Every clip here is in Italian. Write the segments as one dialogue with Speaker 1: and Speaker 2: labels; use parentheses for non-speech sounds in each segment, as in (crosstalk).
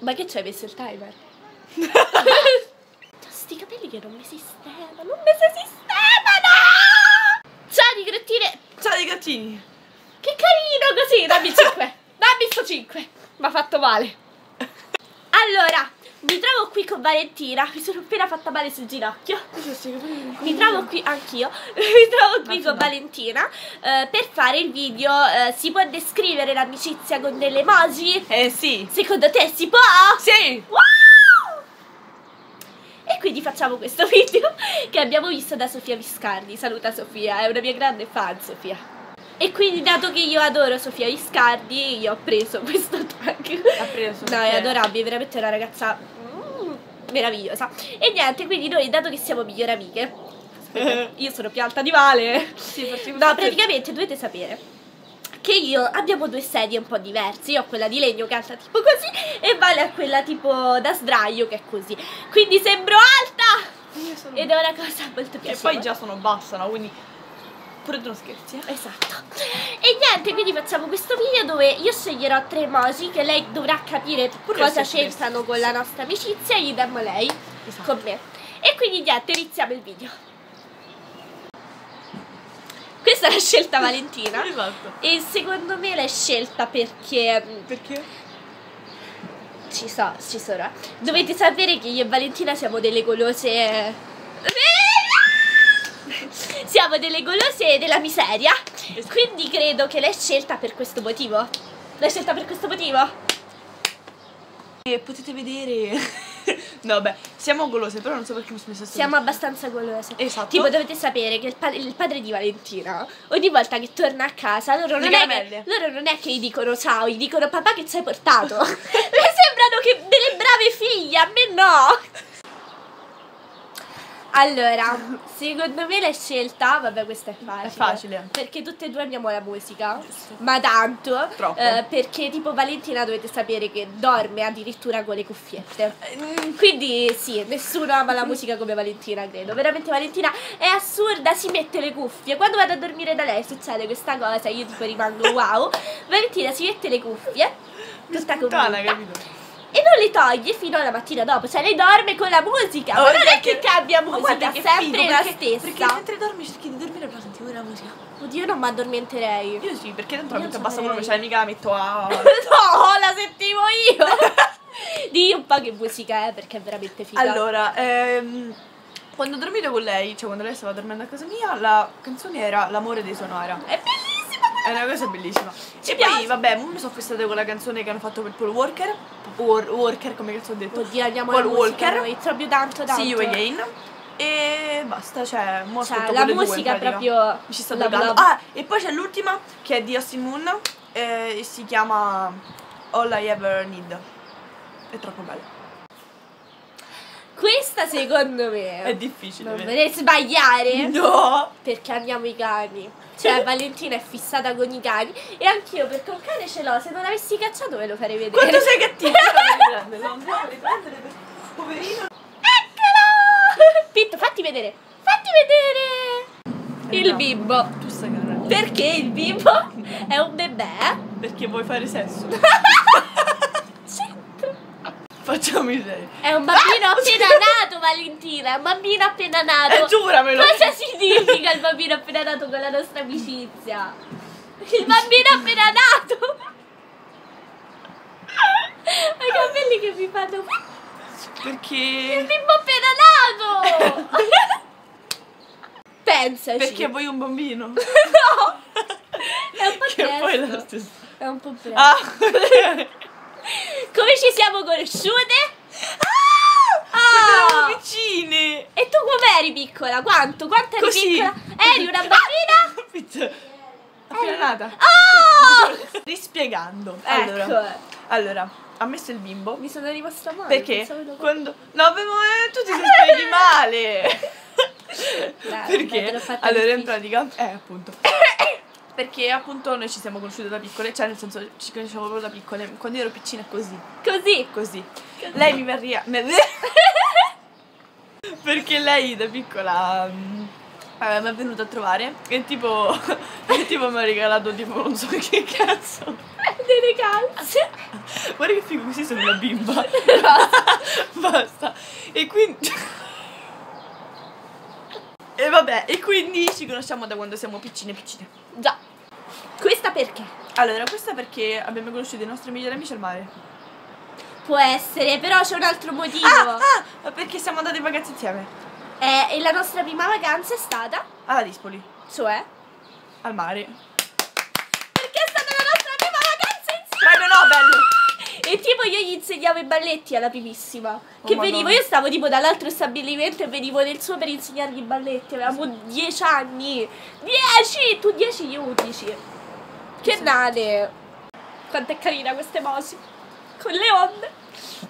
Speaker 1: Ma che ci hai messo il timer? (laughs) Sti capelli che non mi sistemano, non mi si sistemano! Ciao di grottine!
Speaker 2: Ciao di gattini!
Speaker 1: Che carino così! Dammi 5! (laughs) Dammi sto 5! Mi ha fatto male! (laughs) Allora, mi trovo qui con Valentina, mi sono appena fatta male sul ginocchio. Mi trovo qui, anch'io, (laughs) mi trovo qui con Valentina eh, per fare il video. eh, si può descrivere l'amicizia con delle emoji?
Speaker 2: Eh sì!
Speaker 1: Secondo te si può?
Speaker 2: Sì!
Speaker 1: Wow! E quindi facciamo questo (laughs) video che abbiamo visto da Sofia Viscardi. Saluta Sofia, è una mia grande fan Sofia. E quindi dato che io adoro Sofia Viscardi, io ho preso (laughs) questo tag.
Speaker 2: Ha preso,
Speaker 1: No, è adorabile, veramente una ragazza mm, meravigliosa. E niente, quindi noi, dato che siamo migliori amiche, (laughs) io sono più alta di Vale.
Speaker 2: Sì, facciamo
Speaker 1: No, praticamente dovete sapere che io abbiamo due sedie un po' diverse. Io ho quella di legno che è alta tipo così e Vale ha quella tipo da sdraio che è così. Quindi sembro alta ed è una cosa molto
Speaker 2: E
Speaker 1: piacevole.
Speaker 2: poi già sono bassa, no? Quindi... Pure tu non scherzi, eh?
Speaker 1: Esatto. E niente, quindi facciamo questo video dove io sceglierò tre emoji che lei dovrà capire
Speaker 2: Pure
Speaker 1: cosa c'entrano con la nostra amicizia e gli diamo lei
Speaker 2: Esatto.
Speaker 1: con me. E quindi niente, iniziamo il video. Questa è la scelta (laughs) Valentina.
Speaker 2: Esatto.
Speaker 1: E secondo me l'hai scelta perché mm,
Speaker 2: Perché?
Speaker 1: ci so, ci sono. eh. Dovete sapere che io e Valentina siamo delle golose. Siamo delle golose della miseria. Quindi credo che l'hai scelta per questo motivo. L'hai scelta per questo motivo?
Speaker 2: E potete vedere... (laughs) no, beh, siamo golose, però non so perché mi sono messa
Speaker 1: Siamo abbastanza golose.
Speaker 2: Esatto.
Speaker 1: Tipo, dovete sapere che il, pa- il padre di Valentina, ogni volta che torna a casa, loro non, è che, loro non è che gli dicono ciao, gli dicono papà che ci hai portato. Mi (laughs) sembrano che delle brave figlie, a me no. Allora, secondo me l'hai scelta, vabbè questa è facile.
Speaker 2: È facile.
Speaker 1: Perché tutte e due amiamo la musica, ma tanto.
Speaker 2: Troppo.
Speaker 1: eh, perché tipo Valentina dovete sapere che dorme addirittura con le cuffiette.
Speaker 2: Mm,
Speaker 1: Quindi sì, nessuno ama la musica come Valentina, credo. Veramente Valentina è assurda, si mette le cuffie. Quando vado a dormire da lei succede questa cosa, io tipo rimango wow. Valentina si mette le cuffie, tutta convinta,
Speaker 2: capito?
Speaker 1: E non le toglie fino alla mattina dopo. Cioè lei dorme con la musica, ma
Speaker 2: Oh,
Speaker 1: non è che cambia
Speaker 2: Ma
Speaker 1: musica,
Speaker 2: guarda
Speaker 1: è sempre
Speaker 2: figo,
Speaker 1: la
Speaker 2: perché-
Speaker 1: stessa.
Speaker 2: Perché mentre dormi cerchi di dormire però senti pure la musica.
Speaker 1: Oddio, non mi addormenterei.
Speaker 2: Io sì, perché tanto la metto
Speaker 1: non
Speaker 2: bassa
Speaker 1: saprei.
Speaker 2: cioè mica la metto a... (laughs)
Speaker 1: no, la sentivo io. (laughs) Di un po' che musica è, perché è veramente figa.
Speaker 2: Allora, ehm, quando ho dormito con lei, cioè quando lei stava dormendo a casa mia, la canzone era L'amore dei Sonora.
Speaker 1: È bellissima
Speaker 2: È una cosa bellissima.
Speaker 1: Ci
Speaker 2: e
Speaker 1: piace.
Speaker 2: poi, vabbè, mi sono fissata con la canzone che hanno fatto per Paul Walker. Wor- Walker, come cazzo ho detto?
Speaker 1: Oddio, andiamo
Speaker 2: Paul Walker.
Speaker 1: noi, proprio tanto tanto.
Speaker 2: See You Again. E basta, cioè, mo
Speaker 1: Cioè, la
Speaker 2: due,
Speaker 1: musica
Speaker 2: pratica.
Speaker 1: proprio
Speaker 2: Mi ci sta
Speaker 1: love.
Speaker 2: Ah, e poi c'è l'ultima che è di Austin Moon eh, e si chiama All I Ever Need. È troppo bella.
Speaker 1: Questa secondo me (laughs)
Speaker 2: È difficile.
Speaker 1: non vorrei sbagliare
Speaker 2: No!
Speaker 1: perché amiamo i cani. Cioè Valentina è fissata con i cani e anch'io perché un cane ce l'ho, se non l'avessi cacciato ve lo farei vedere.
Speaker 2: Quanto sei cattivo? (laughs) Non riprendere per- Poverino.
Speaker 1: Eccolo! (laughs) Pitto, fatti vedere. Fatti vedere il
Speaker 2: no.
Speaker 1: bimbo.
Speaker 2: Tu stai.
Speaker 1: Perché il bimbo è un bebè?
Speaker 2: Perché vuoi fare sesso? Facciamo i sei.
Speaker 1: È un bambino appena nato, Valentina. È un bambino appena nato.
Speaker 2: Eh, giuramelo.
Speaker 1: Cosa significa il bambino appena nato con la nostra amicizia? Il bambino appena nato. (laughs) Ho i capelli che mi fanno. Il
Speaker 2: Perché...
Speaker 1: bimbo appena nato. (laughs) Pensaci.
Speaker 2: Perché vuoi un bambino? (laughs)
Speaker 1: No. È un po'
Speaker 2: Che poi è la stessa.
Speaker 1: È un po' presto.
Speaker 2: Ah!
Speaker 1: Come ci siamo conosciute?
Speaker 2: Ah!
Speaker 1: Ah!
Speaker 2: Vicine!
Speaker 1: E tu com'eri piccola? Quanto? Quanto eri
Speaker 2: Così.
Speaker 1: piccola? Eri una bambina?
Speaker 2: Appena nata.
Speaker 1: Oh!
Speaker 2: Rispiegando.
Speaker 1: Ecco.
Speaker 2: Allora, allora, ha messo il bimbo.
Speaker 1: Mi sono rimasta male.
Speaker 2: Perché? Quando... No, avevo... eh, tu ti spieghi male.
Speaker 1: Dai,
Speaker 2: Perché? allora, in pratica... Eh, appunto. Perché appunto noi ci siamo conosciute da piccole, cioè nel senso ci conosciamo proprio da piccole. Quando io ero piccina così,
Speaker 1: Così.
Speaker 2: così. Lei mi verria... (laughs) Perché lei da piccola... mm, eh, mi è venuta a trovare e tipo, (laughs) e tipo mi ha regalato tipo non so che cazzo (laughs)
Speaker 1: delle calze.
Speaker 2: Guarda che figo, così sono una bimba.
Speaker 1: Rosa.
Speaker 2: Basta. E quindi. e vabbè, e quindi ci conosciamo da quando siamo piccine piccine.
Speaker 1: Già. Questa perché?
Speaker 2: Allora, questa perché abbiamo conosciuto i nostri migliori amici al mare.
Speaker 1: Può essere, però c'è un altro motivo.
Speaker 2: Ah, ah, perché siamo andati in vacanza insieme.
Speaker 1: Eh, e la nostra prima vacanza è stata,
Speaker 2: Alla Dispoli,
Speaker 1: cioè,
Speaker 2: al mare.
Speaker 1: perché è stata la nostra prima vacanza insieme.
Speaker 2: Premio Nobel!
Speaker 1: E tipo io gli insegnavo i balletti alla primissima.
Speaker 2: Oh,
Speaker 1: Che
Speaker 2: Madonna.
Speaker 1: venivo, io stavo tipo dall'altro stabilimento e venivo nel suo per insegnargli i balletti. Avevamo 10 anni. 10! Tu 10, io 11. Che
Speaker 2: Sì.
Speaker 1: nane. Quanto è carina questa emoji. Con le onde.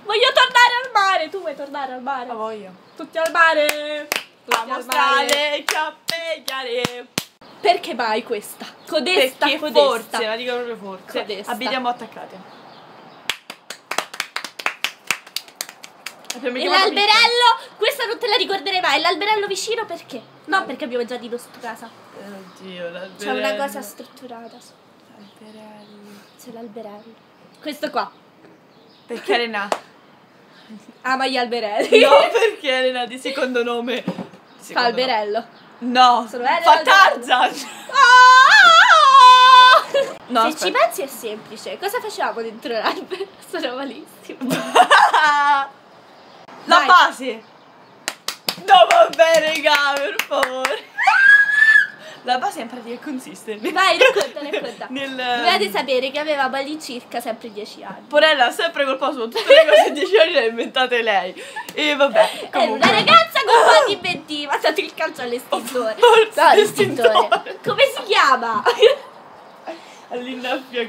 Speaker 1: Voglio tornare al mare. Tu vuoi tornare al mare?
Speaker 2: La voglia.
Speaker 1: Tutti al mare. Al mare.
Speaker 2: mostrare, chiappeggiare.
Speaker 1: Perché mai questa? Codesta,
Speaker 2: Perché
Speaker 1: codesta.
Speaker 2: forse, la dico proprio forse.
Speaker 1: Codesta.
Speaker 2: Abitiamo attaccate. Abbiamo
Speaker 1: E l'alberello, questa non te la ricorderei mai. L'alberello vicino perché? No, perché abbiamo già di sotto casa.
Speaker 2: Oddio, l'alberello.
Speaker 1: C'è una cosa strutturata.
Speaker 2: L'alberello.
Speaker 1: C'è l'alberello. Questo qua.
Speaker 2: Perché Elena? (laughs)
Speaker 1: Ama gli alberelli.
Speaker 2: No, perché Elena di secondo nome?
Speaker 1: Fa
Speaker 2: Secondo
Speaker 1: alberello.
Speaker 2: nome. No,
Speaker 1: Sono Elena
Speaker 2: fa. Tarzan. No,
Speaker 1: Se
Speaker 2: aspetta.
Speaker 1: ci pensi è semplice. Cosa facevamo dentro l'albero? (laughs) Sono malissimo. (laughs)
Speaker 2: La
Speaker 1: Vai.
Speaker 2: base. No, vabbè, raga, per favore. La base in pratica consiste nel...
Speaker 1: Vai, racconta, racconta. (laughs)
Speaker 2: nel...
Speaker 1: Dovete sapere che avevamo all'incirca sempre 10 anni.
Speaker 2: Porella sempre colpa sua, tutte le cose a 10 anni le ha inventate lei. E vabbè,
Speaker 1: Era
Speaker 2: comunque.
Speaker 1: una ragazza con un po' di inventiva. Ha dato il calcio all'estintore.
Speaker 2: forse
Speaker 1: No,
Speaker 2: l'estintore.
Speaker 1: l'estintore. Come si chiama? (laughs)
Speaker 2: All'innaffia.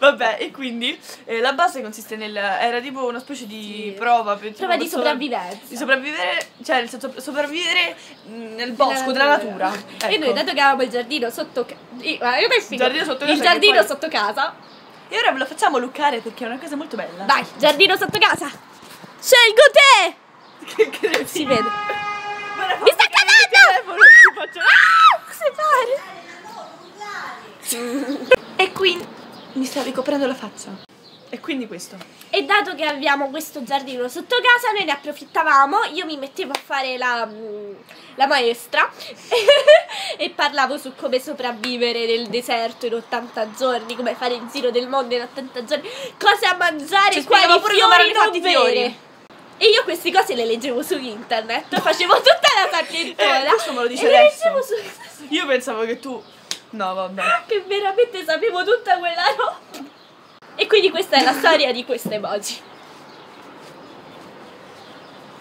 Speaker 2: Vabbè, e quindi eh, la base consiste nel. Era tipo una specie di
Speaker 1: Sì.
Speaker 2: prova per
Speaker 1: Prova di
Speaker 2: per
Speaker 1: sopravvivenza.
Speaker 2: Di sopravvivere, cioè nel senso sopravvivere mh, nel bosco, della natura. (laughs)
Speaker 1: E noi,
Speaker 2: Ecco.
Speaker 1: dato che avevamo il giardino sotto casa. Io mi spiego.
Speaker 2: Giardino sotto casa
Speaker 1: Il giardino
Speaker 2: poi-
Speaker 1: sotto casa.
Speaker 2: E ora ve lo facciamo luccare perché è una cosa molto bella.
Speaker 1: Vai, giardino sotto casa. Scelgo te! (laughs)
Speaker 2: Che credi?
Speaker 1: Si vede. Mi sta
Speaker 2: il
Speaker 1: cadendo!
Speaker 2: telefono, ti faccio-
Speaker 1: Ah, si pare. (laughs)
Speaker 2: E quindi mi stavi coprendo la faccia. E quindi questo.
Speaker 1: E dato che abbiamo questo giardino sotto casa, noi ne approfittavamo. Io mi mettevo a fare la, mm, la maestra (laughs) e parlavo su come sopravvivere nel deserto in 80 giorni, come fare il giro del mondo in 80 giorni, cosa mangiare,
Speaker 2: Ci
Speaker 1: quali fiori non bere. E io queste cose le leggevo su internet, facevo tutta la (laughs) sapientola.
Speaker 2: Eh, questo me lo dice adesso. Io pensavo che tu. No, vabbè. (laughs)
Speaker 1: che veramente sapevo tutta quella roba. E quindi questa è la storia di queste emoji.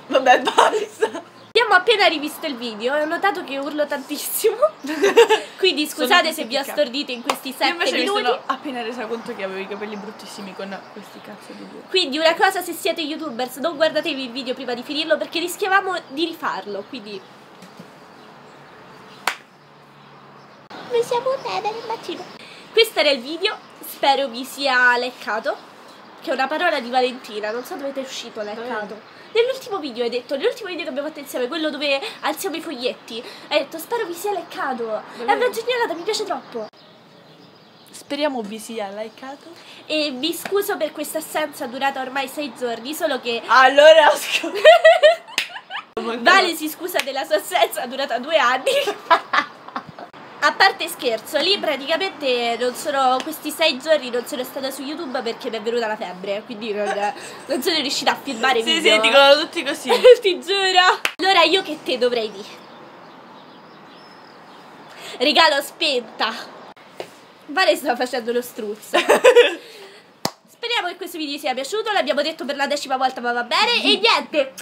Speaker 2: Vabbè, basta.
Speaker 1: Abbiamo appena rivisto il video e ho notato che urlo tantissimo. (laughs) Quindi scusate se vi
Speaker 2: giustificata.
Speaker 1: stordite in questi
Speaker 2: Io
Speaker 1: 7
Speaker 2: invece mi
Speaker 1: minuti.
Speaker 2: sono appena resa conto che avevo i capelli bruttissimi con questi cazzo di due.
Speaker 1: Quindi una cosa se siete youtubers non guardatevi il video prima di finirlo perché rischiavamo di rifarlo. Quindi Noi siamo bene nel bacino. Questo era il video, spero vi sia leccato. Che è una parola di Valentina, non so dove ti è uscito leccato. Nell'ultimo video hai detto, nell'ultimo video che abbiamo fatto insieme, quello dove alziamo i foglietti, hai detto spero vi sia leccato. È una genialata, mi piace troppo.
Speaker 2: Speriamo vi sia likeato.
Speaker 1: E vi scuso per questa assenza durata ormai sei giorni, solo che
Speaker 2: Allora, (laughs)
Speaker 1: Vale si scusa della sua assenza durata due anni. (laughs) A parte scherzo, lì praticamente non sono, questi sei giorni non sono stata su YouTube perché mi è venuta la febbre, quindi non, non sono riuscita a filmare
Speaker 2: Sì,
Speaker 1: video.
Speaker 2: sì, dicono tutti così. (laughs)
Speaker 1: Ti giuro. Allora io che te dovrei dire? Regalo spenta. Vale sta facendo lo struzzo. (laughs) Speriamo che questo video vi sia piaciuto, l'abbiamo detto per la decima volta ma va bene. E niente,